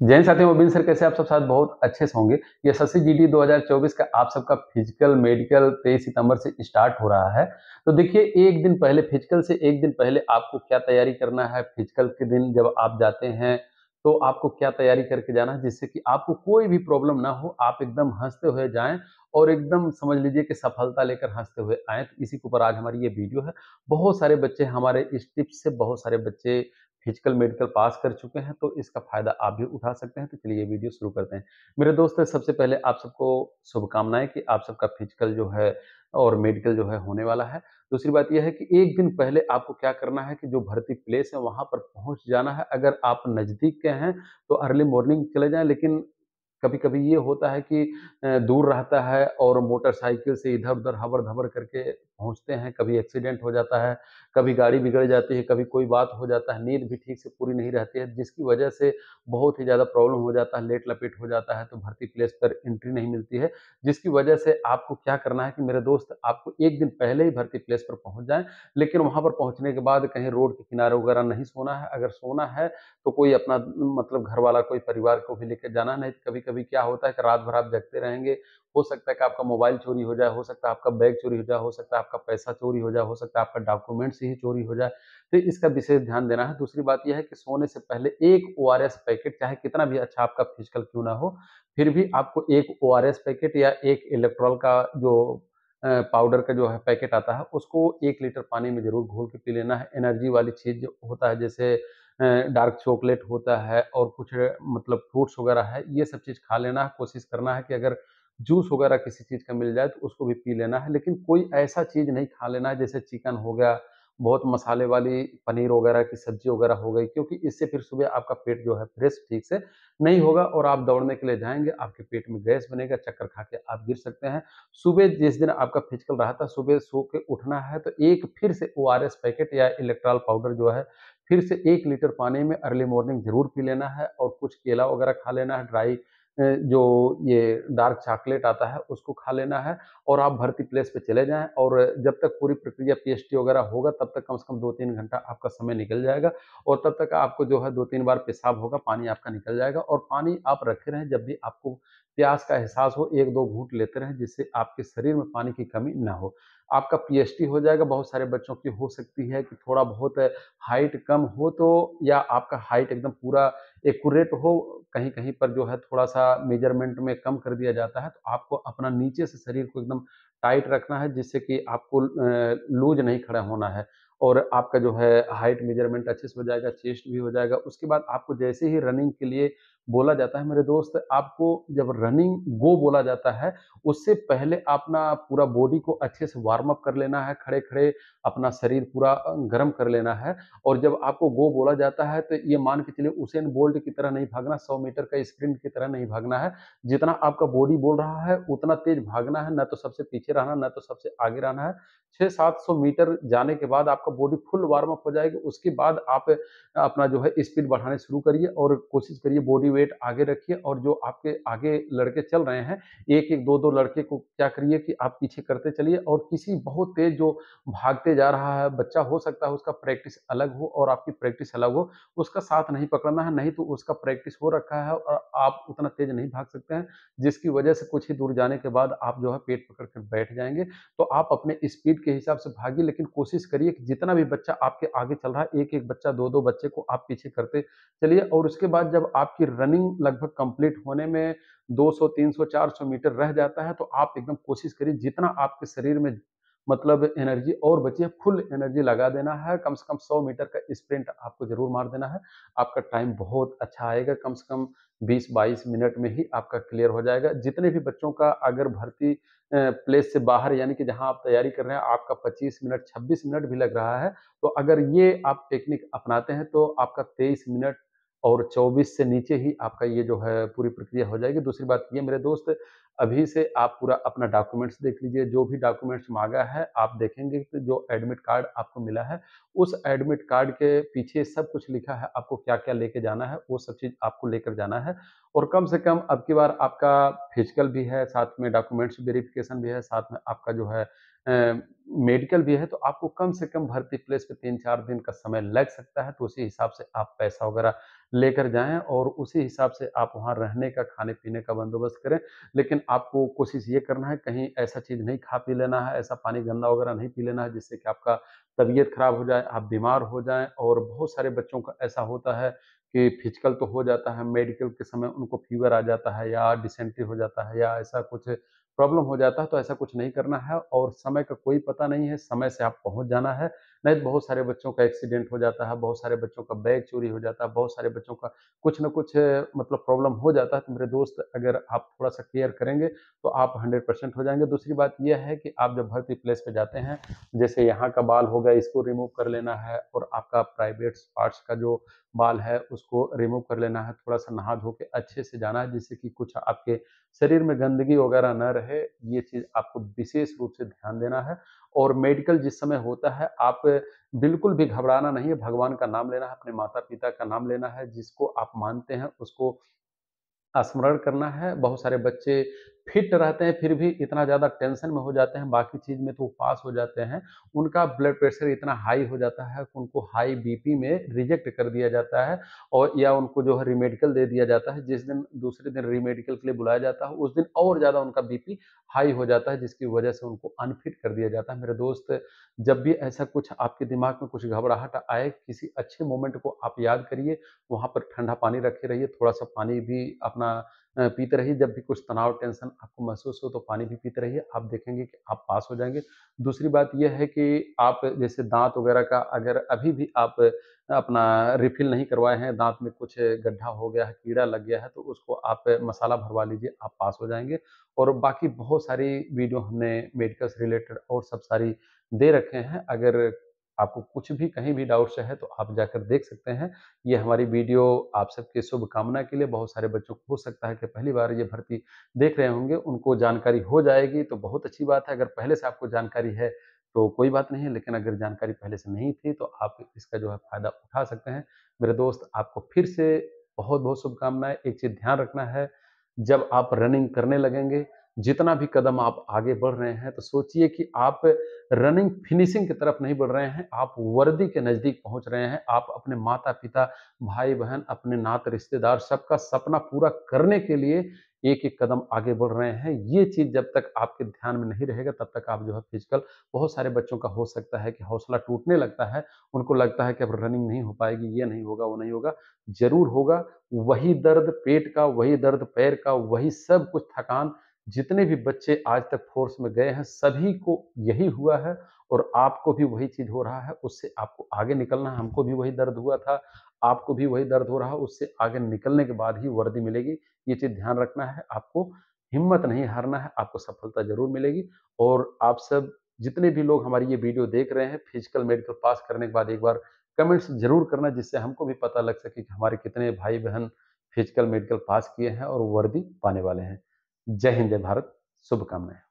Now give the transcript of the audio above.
जैन साथी मोबिन सर, कैसे आप सब साथ बहुत अच्छे से होंगे? ये एस जी डी दो हज़ार चौबीस का आप सबका फ़िज़िकल मेडिकल तेईस सितंबर से स्टार्ट हो रहा है। तो देखिए, एक दिन पहले फ़िज़िकल से एक दिन पहले आपको क्या तैयारी करना है? फ़िज़िकल के दिन जब आप जाते हैं तो आपको क्या तैयारी करके जाना है? जिससे कि आपको कोई भी प्रॉब्लम ना हो, आप एकदम हँसते हुए जाएँ और एकदम समझ लीजिए कि सफलता लेकर हँसते हुए आए। तो इसी के ऊपर आज हमारी ये वीडियो है। बहुत सारे बच्चे हमारे इस टिप्स से, बहुत सारे बच्चे फ़िज़िकल मेडिकल पास कर चुके हैं तो इसका फ़ायदा आप भी उठा सकते हैं। तो चलिए ये वीडियो शुरू करते हैं। मेरे दोस्त, सबसे पहले आप सबको शुभकामनाएँ कि आप सबका फ़िज़िकल जो है और मेडिकल जो है होने वाला है। दूसरी बात यह है कि एक दिन पहले आपको क्या करना है कि जो भर्ती प्लेस है, वहाँ पर पहुँच जाना है। अगर आप नज़दीक के हैं तो अर्ली मॉर्निंग चले जाएँ, लेकिन कभी कभी ये होता है कि दूर रहता है और मोटरसाइकिल से इधर उधर हबर धबर करके पहुँचते हैं, कभी एक्सीडेंट हो जाता है, कभी गाड़ी बिगड़ जाती है, कभी कोई बात हो जाता है, नींद भी ठीक से पूरी नहीं रहती है, जिसकी वजह से बहुत ही ज़्यादा प्रॉब्लम हो जाता है, लेट लपेट हो जाता है तो भर्ती प्लेस पर एंट्री नहीं मिलती है, जिसकी वजह से आपको क्या करना है कि मेरे दोस्त आपको एक दिन पहले ही भर्ती प्लेस पर पहुँच जाएँ, लेकिन वहाँ पर पहुँचने के बाद कहीं रोड के किनारे वगैरह नहीं सोना है, अगर सोना है तो कोई अपना मतलब घर वाला कोई परिवार को भी लेकर जाना नहीं कभी कभी क्या होता है कि रात भर आप जगते रहेंगे हो सकता है कि आपका मोबाइल चोरी हो जाए, हो सकता है आपका बैग चोरी हो जाए, हो सकता है आपका पैसा चोरी हो जाए, हो सकता है आपका डॉक्यूमेंट्स ही चोरी हो जाए। तो इसका विशेष ध्यान देना है। दूसरी बात यह है कि सोने से पहले एक ओआरएस पैकेट, चाहे कितना भी अच्छा आपका फ़िज़िकल क्यों ना हो, फिर भी आपको एक ओआरएस पैकेट या एक इलेक्ट्रॉल का जो पाउडर का जो है पैकेट आता है, उसको एक लीटर पानी में ज़रूर घोल के पी लेना है। एनर्जी वाली चीज़ जो होता है, जैसे डार्क चॉकलेट होता है और कुछ मतलब फ्रूट्स वगैरह है, ये सब चीज़ खा लेना है। कोशिश करना है कि अगर जूस वगैरह किसी चीज़ का मिल जाए तो उसको भी पी लेना है। लेकिन कोई ऐसा चीज़ नहीं खा लेना है, जैसे चिकन हो गया, बहुत मसाले वाली पनीर वगैरह की सब्ज़ी वगैरह हो गई, क्योंकि इससे फिर सुबह आपका पेट जो है फ्रेश ठीक से नहीं होगा और आप दौड़ने के लिए जाएँगे, आपके पेट में गैस बनेगा, चक्कर खा के आप गिर सकते हैं। सुबह जिस दिन आपका फ़िज़िकल रहा था, सुबह सो के उठना है तो एक फिर से ओआरएस पैकेट या इलेक्ट्रॉल पाउडर जो है, फिर से एक लीटर पानी में अर्ली मॉर्निंग ज़रूर पी लेना है और कुछ केला वगैरह खा लेना है, ड्राई जो ये डार्क चॉकलेट आता है, उसको खा लेना है और आप भर्ती प्लेस पे चले जाएँ और जब तक पूरी प्रक्रिया पीएचटी वगैरह होगा, तब तक कम से कम दो तीन घंटा आपका समय निकल जाएगा और तब तक आपको जो है दो तीन बार पेशाब होगा, पानी आपका निकल जाएगा और पानी आप रखे रहें जब भी आपको प्यास का एहसास हो, एक दो घूट लेते रहें जिससे आपके शरीर में पानी की कमी ना हो। आपका पीएचडी हो जाएगा, बहुत सारे बच्चों की हो सकती है कि थोड़ा बहुत हाइट कम हो तो या आपका हाइट एकदम पूरा एक्यूरेट हो कहीं कहीं पर जो है थोड़ा सा मेज़रमेंट में कम कर दिया जाता है तो आपको अपना नीचे से शरीर को एकदम टाइट रखना है, जिससे कि आपको लूज नहीं खड़ा होना है और आपका जो है हाइट मेज़रमेंट अच्छे से हो जाएगा, चेस्ट भी हो जाएगा। उसके बाद आपको जैसे ही रनिंग के लिए बोला जाता है, मेरे दोस्त, आपको जब रनिंग गो बोला जाता है, उससे पहले अपना पूरा बॉडी को अच्छे से वार्म अप कर लेना है खड़े खड़े अपना शरीर पूरा गर्म कर लेना है और जब आपको गो बोला जाता है तो ये मान के चलिए उसेन बोल्ट की तरह नहीं भागना, सौ मीटर का स्प्रिंट की तरह नहीं भागना है। जितना आपका बॉडी बोल रहा है, उतना तेज भागना है, न तो सबसे पीछे रहना, न तो सबसे आगे रहना है। छः सात सौ मीटर जाने के बाद आपका बॉडी फुल वार्म अप हो जाएगी, उसके बाद आप अपना जो है स्पीड बढ़ाने शुरू करिए और कोशिश करिए बॉडी वेट आगे रखिए और जो आपके आगे लड़के चल रहे हैं एक एक दो दो लड़के को क्या करिए कि आप पीछे करते चलिए और किसी बहुत तेज जो भागते जा रहा है, बच्चा हो सकता है उसका प्रैक्टिस अलग हो और आपकी प्रैक्टिस अलग हो, उसका साथ नहीं पकड़ना है, नहीं तो उसका प्रैक्टिस हो रखा है और आप उतना तेज नहीं भाग सकते हैं, जिसकी वजह से कुछ ही दूर जाने के बाद आप जो है पेट पकड़ कर बैठ जाएँगे। तो आप अपने स्पीड के हिसाब से भागिए, लेकिन कोशिश करिए कि जितना भी बच्चा आपके आगे चल रहा है एक एक बच्चा दो दो बच्चे को आप पीछे करते चलिए और उसके बाद जब आपकी रनिंग लगभग कंप्लीट होने में 200, 300, 400 मीटर रह जाता है तो आप एकदम कोशिश करिए जितना आपके शरीर में मतलब एनर्जी और बची है फुल एनर्जी लगा देना है कम से कम 100 मीटर का स्प्रिंट आपको ज़रूर मार देना है आपका टाइम बहुत अच्छा आएगा कम से कम 20-22 मिनट में ही आपका क्लियर हो जाएगा। जितने भी बच्चों का अगर भर्ती प्लेस से बाहर यानी कि जहाँ आप तैयारी कर रहे हैं आपका 25 मिनट 26 मिनट भी लग रहा है तो अगर ये आप टेक्निक अपनाते हैं तो आपका 23 मिनट और 24 से नीचे ही आपका ये जो है पूरी प्रक्रिया हो जाएगी। दूसरी बात ये, मेरे दोस्त, अभी से आप पूरा अपना डॉक्यूमेंट्स देख लीजिए। जो भी डॉक्यूमेंट्स मांगा है, आप देखेंगे कि जो एडमिट कार्ड आपको मिला है, उस एडमिट कार्ड के पीछे सब कुछ लिखा है। आपको क्या क्या लेके जाना है, वो सब चीज़ आपको लेकर जाना है। और कम से कम अब की बार आपका फ़िज़िकल भी है, साथ में डॉक्यूमेंट्स वेरिफिकेशन भी है, साथ में आपका जो है मेडिकल भी है तो आपको कम से कम भर्ती प्लेस पे तीन चार दिन का समय लग सकता है तो उसी हिसाब से आप पैसा वगैरह लेकर जाएँ और उसी हिसाब से आप वहाँ रहने का खाने पीने का बंदोबस्त करें। लेकिन आपको कोशिश ये करना है, कहीं ऐसा चीज़ नहीं खा पी लेना है, ऐसा पानी गंदा वगैरह नहीं पी लेना है, जिससे कि आपका तबीयत खराब हो जाए, आप बीमार हो जाएँ और बहुत सारे बच्चों का ऐसा होता है कि फ़िज़िकल तो हो जाता है, मेडिकल के समय उनको फीवर आ जाता है या डिसेंट्री हो जाता है या ऐसा कुछ प्रॉब्लम हो जाता है तो ऐसा कुछ नहीं करना है और समय का कोई पता नहीं है, समय से आप पहुँच जाना है। नहीं बहुत सारे बच्चों का एक्सीडेंट हो जाता है, बहुत सारे बच्चों का बैग चोरी हो जाता है, बहुत सारे बच्चों का कुछ ना कुछ मतलब प्रॉब्लम हो जाता है। तो मेरे दोस्त अगर आप थोड़ा सा केयर करेंगे तो आप हंड्रेड परसेंट हो जाएँगे। दूसरी बात यह है कि आप जब भर्ती प्लेस पर जाते हैं, जैसे यहाँ का बाल होगा इसको रिमूव कर लेना है और आपका प्राइवेट पार्ट्स का जो बाल है, उसको रिमूव कर लेना है, थोड़ा सा नहा धो के अच्छे से जाना है, जिससे कि कुछ आपके शरीर में गंदगी वगैरह न रहे, ये चीज़ आपको विशेष रूप से ध्यान देना है। और मेडिकल जिस समय होता है, आप बिल्कुल भी घबराना नहीं है। भगवान का नाम लेना है, अपने माता पिता का नाम लेना है, जिसको आप मानते हैं, उसको स्मरण करना है। बहुत सारे बच्चे फिट रहते हैं, फिर भी इतना ज़्यादा टेंशन में हो जाते हैं, बाकी चीज़ में तो वो पास हो जाते हैं। उनका ब्लड प्रेशर इतना हाई हो जाता है उनको हाई बीपी में रिजेक्ट कर दिया जाता है और या उनको जो है रिमेडिकल दे दिया जाता है। जिस दिन, दूसरे दिन रिमेडिकल के लिए बुलाया जाता है, उस दिन और ज़्यादा उनका बीपी हाई हो जाता है, जिसकी वजह से उनको अनफिट कर दिया जाता है। मेरे दोस्त, जब भी ऐसा कुछ आपके दिमाग में कुछ घबराहट आए, किसी अच्छे मोमेंट को आप याद करिए, वहाँ पर ठंडा पानी रखे रहिए, थोड़ा सा पानी भी अपना पीते रहिए। जब भी कुछ तनाव, टेंशन आपको महसूस हो तो पानी भी पीते रहिए। आप देखेंगे कि आप पास हो जाएँगे। दूसरी बात यह है कि आप जैसे दांत वगैरह का अगर अभी भी आप अपना रिफिल नहीं करवाए हैं, दांत में कुछ गड्ढा हो गया है, कीड़ा लग गया है तो उसको आप मसाला भरवा लीजिए, आप पास हो जाएँगे। और बाकी बहुत सारी वीडियो हमने मेडिकल से रिलेटेड और सब सारी दे रखे हैं। अगर आपको कुछ भी कहीं भी डाउट्स है तो आप जाकर देख सकते हैं। ये हमारी वीडियो आप सबके शुभकामना के लिए बहुत सारे बच्चों को हो सकता है कि पहली बार ये भर्ती देख रहे होंगे, उनको जानकारी हो जाएगी तो बहुत अच्छी बात है। अगर पहले से आपको जानकारी है तो कोई बात नहीं है लेकिन अगर जानकारी पहले से नहीं थी तो आप इसका जो है फ़ायदा उठा सकते हैं। मेरे दोस्त, आपको फिर से बहुत बहुत शुभकामनाएँ। एक चीज़ ध्यान रखना है, जब आप रनिंग करने लगेंगे जितना भी कदम आप आगे बढ़ रहे हैं तो सोचिए कि आप रनिंग फिनिशिंग की तरफ़ नहीं बढ़ रहे हैं, आप वर्दी के नज़दीक पहुँच रहे हैं। आप अपने माता पिता भाई बहन अपने नात, रिश्तेदार, सबका सपना पूरा करने के लिए एक एक कदम आगे बढ़ रहे हैं। ये चीज़ जब तक आपके ध्यान में नहीं रहेगा, तब तक आप जो है फ़िज़िकल बहुत सारे बच्चों का हो सकता है कि हौसला टूटने लगता है। उनको लगता है कि अब रनिंग नहीं हो पाएगी, ये नहीं होगा, वो नहीं होगा। ज़रूर होगा, वही दर्द पेट का, वही दर्द पैर का, वही सब कुछ थकान जितने भी बच्चे आज तक फोर्स में गए हैं, सभी को यही हुआ है और आपको भी वही चीज़ हो रहा है, उससे आपको आगे निकलना है। हमको भी वही दर्द हुआ था, आपको भी वही दर्द हो रहा है, उससे आगे निकलने के बाद ही वर्दी मिलेगी। ये चीज़ ध्यान रखना है, आपको हिम्मत नहीं हारना है, आपको सफलता ज़रूर मिलेगी। और आप सब जितने भी लोग हमारी ये वीडियो देख रहे हैं फ़िज़िकल मेडिकल पास करने के बाद एक बार कमेंट्स ज़रूर करना, जिससे हमको भी पता लग सके कि हमारे कितने भाई बहन फ़िज़िकल मेडिकल पास किए हैं और वर्दी पाने वाले हैं। जय हिंद जय भारत शुभकामनाएँ।